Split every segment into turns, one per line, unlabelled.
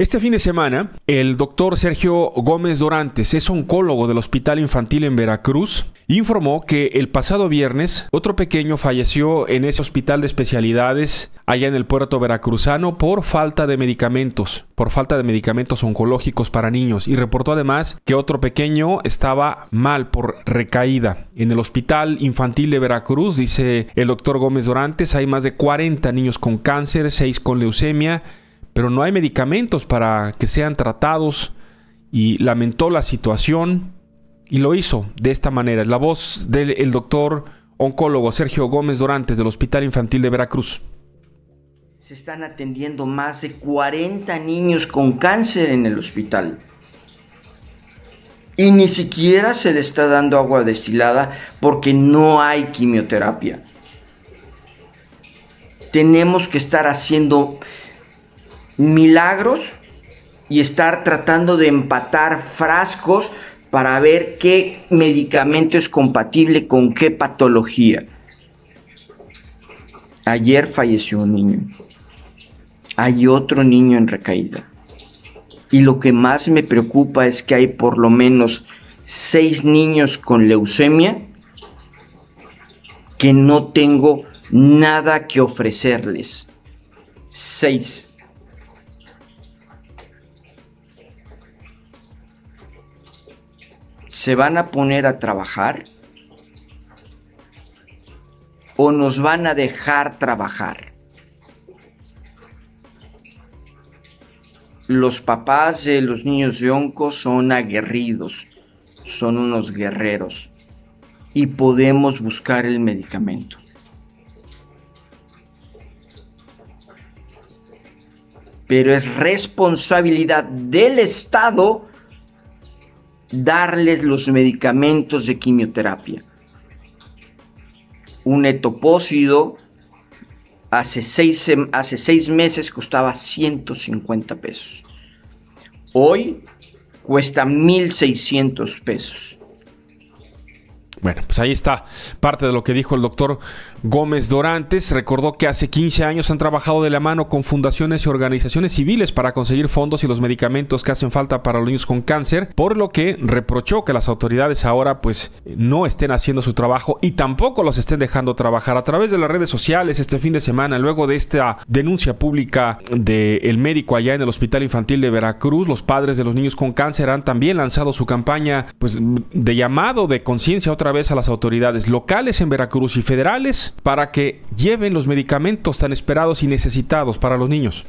Este fin de semana, el doctor Sergio Gómez Dorantes, es oncólogo del Hospital Infantil en Veracruz, informó que el pasado viernes otro pequeño falleció en ese hospital de especialidades allá en el puerto veracruzano por falta de medicamentos, por falta de medicamentos oncológicos para niños y reportó además que otro pequeño estaba mal por recaída. En el Hospital Infantil de Veracruz, dice el doctor Gómez Dorantes, hay más de 40 niños con cáncer, 6 con leucemia, pero no hay medicamentos para que sean tratados y lamentó la situación y lo hizo de esta manera. La voz del doctor oncólogo Sergio Gómez Dorantes del Hospital Infantil de Veracruz.
Se están atendiendo más de 40 niños con cáncer en el hospital. Y ni siquiera se le está dando agua destilada porque no hay quimioterapia. Tenemos que estar haciendo milagros y estar tratando de empatar frascos para ver qué medicamento es compatible con qué patología. Ayer falleció un niño. Hay otro niño en recaída. Y lo que más me preocupa es que hay por lo menos seis niños con leucemia que no tengo nada que ofrecerles. Seis. Se van a poner a trabajar o nos van a dejar trabajar. Los papás de los niños de onco son aguerridos, son unos guerreros y podemos buscar el medicamento. Pero es responsabilidad del Estado darles los medicamentos de quimioterapia. Un etopósido hace seis, hace seis meses costaba 150 pesos. Hoy cuesta 1.600 pesos.
Bueno, pues ahí está parte de lo que dijo el doctor Gómez Dorantes. Recordó que hace 15 años han trabajado de la mano con fundaciones y organizaciones civiles para conseguir fondos y los medicamentos que hacen falta para los niños con cáncer, por lo que reprochó que las autoridades ahora pues no estén haciendo su trabajo y tampoco los estén dejando trabajar a través de las redes sociales este fin de semana, luego de esta denuncia pública del médico allá en el Hospital Infantil de Veracruz, los padres de los niños con cáncer han también lanzado su campaña pues de llamado de conciencia otra otra vez a las autoridades locales en Veracruz y federales para que lleven los medicamentos tan esperados y necesitados para los niños.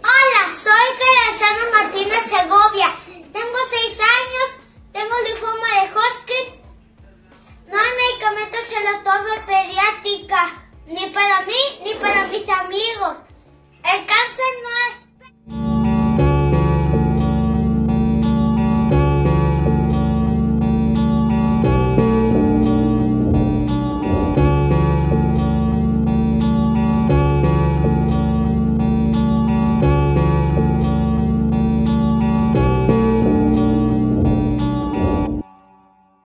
Hola, soy Carasano Martínez Segovia. Tengo seis años, tengo linfoma de Hodgkin. No hay medicamentos en la torre pediátrica, ni para mí ni para mis amigos. El cáncer no es